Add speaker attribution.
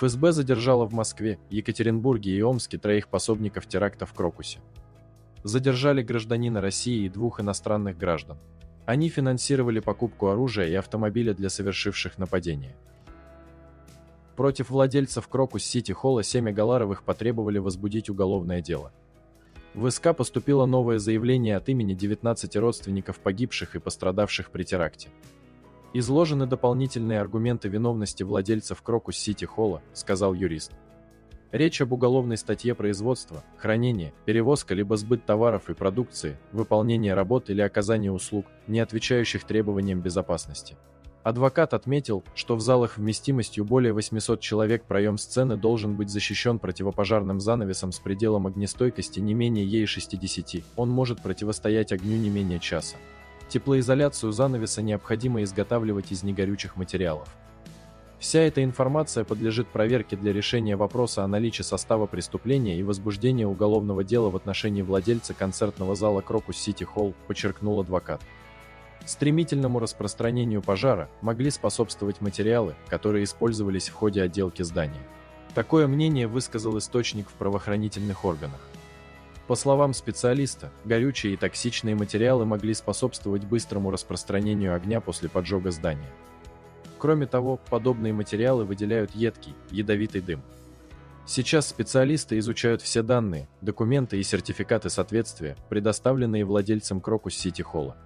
Speaker 1: ФСБ задержала в Москве, Екатеринбурге и Омске троих пособников теракта в Крокусе. Задержали гражданина России и двух иностранных граждан. Они финансировали покупку оружия и автомобиля для совершивших нападение. Против владельцев Крокус Сити Холла семя Галаровых потребовали возбудить уголовное дело. В СК поступило новое заявление от имени 19 родственников погибших и пострадавших при теракте. Изложены дополнительные аргументы виновности владельцев Крокус Сити Холла, сказал юрист. Речь об уголовной статье производства, хранения, перевозка либо сбыт товаров и продукции, выполнение работ или оказание услуг, не отвечающих требованиям безопасности. Адвокат отметил, что в залах вместимостью более 800 человек проем сцены должен быть защищен противопожарным занавесом с пределом огнестойкости не менее Е60, он может противостоять огню не менее часа. Теплоизоляцию занавеса необходимо изготавливать из негорючих материалов. Вся эта информация подлежит проверке для решения вопроса о наличии состава преступления и возбуждения уголовного дела в отношении владельца концертного зала Крокус Сити Холл, подчеркнул адвокат. Стремительному распространению пожара могли способствовать материалы, которые использовались в ходе отделки здания. Такое мнение высказал источник в правоохранительных органах. По словам специалиста, горючие и токсичные материалы могли способствовать быстрому распространению огня после поджога здания. Кроме того, подобные материалы выделяют едкий, ядовитый дым. Сейчас специалисты изучают все данные, документы и сертификаты соответствия, предоставленные владельцам Крокус Сити Холла.